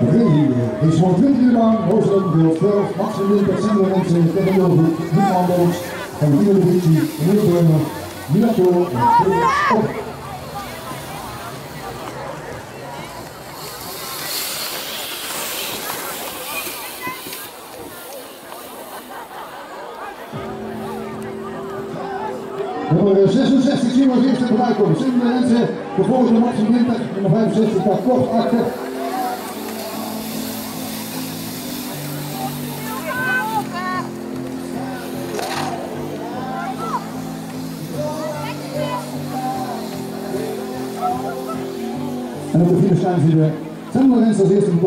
Regie is voor 20 uur lang, hoofdstuk deel 12, maximum Winter, Sandra Mensen, Kevin Wilgoed, Nick Mandels, van Tino de Vici, Neil Brummer, Mila Toor en Chris Op. Nummer 66 zien we als eerste voorbij komen. Sandra Mensen, gevolgd door Maxim Winter, nummer 65 staat kort achter. előtt a filmes lányzőre. Számomra rendszer az észre, hogy